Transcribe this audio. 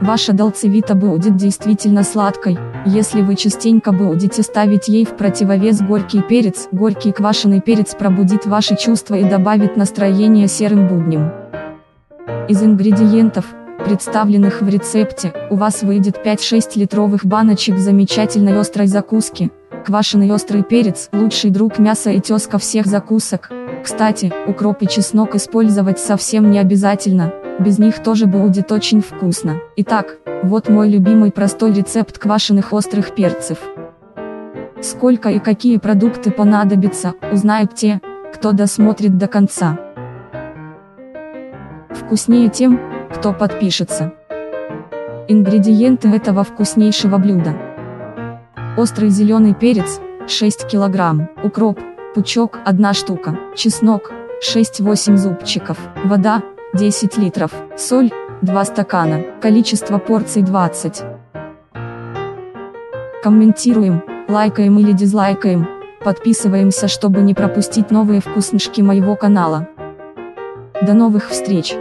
Ваша долцевита будет действительно сладкой, если вы частенько будете ставить ей в противовес горький перец. Горький квашеный перец пробудит ваши чувства и добавит настроение серым будням. Из ингредиентов, представленных в рецепте, у вас выйдет 5-6 литровых баночек замечательной острой закуски. Квашеный острый перец – лучший друг мяса и тезка всех закусок. Кстати, укроп и чеснок использовать совсем не обязательно, без них тоже будет очень вкусно. Итак, вот мой любимый простой рецепт квашеных острых перцев. Сколько и какие продукты понадобятся, узнают те, кто досмотрит до конца. Вкуснее тем, кто подпишется. Ингредиенты этого вкуснейшего блюда. Острый зеленый перец, 6 кг, укроп, пучок, 1 штука, чеснок, 6-8 зубчиков, вода, 10 литров, соль, 2 стакана, количество порций 20. Комментируем, лайкаем или дизлайкаем, подписываемся, чтобы не пропустить новые вкуснышки моего канала. До новых встреч!